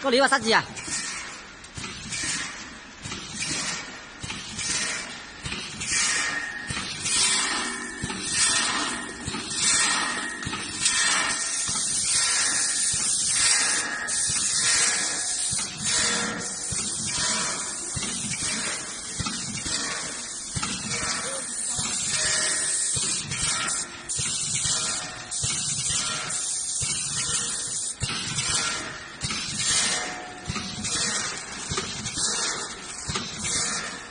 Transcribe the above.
个料啊，失字啊！